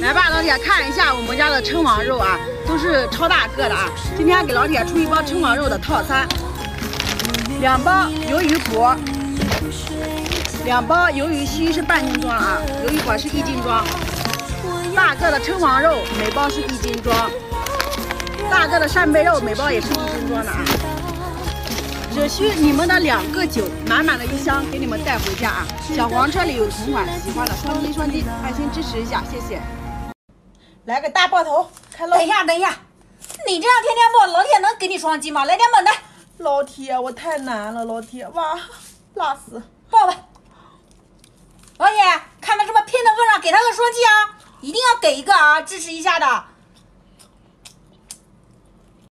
来吧，老铁，看一下我们家的称王肉啊，都是超大个的啊。今天给老铁出一包称王肉的套餐，两包鱿鱼骨，两包鱿鱼须是半斤装啊，鱿鱼果是一斤装。大个的称王肉每包是一斤装，大个的扇贝肉每包也是一斤装的啊。只需你们的两个酒，满满的一箱给你们带回家啊！小黄车里有同款，喜欢的双击双击，爱心支持一下，谢谢。来个大爆头，开喽！等一下，等一下，你这样天天爆，老铁能给你双击吗？来点猛的！老铁，我太难了，老铁，哇，辣死！爆吧！老铁，看他这么拼的份上，给他个双击啊！一定要给一个啊，支持一下的。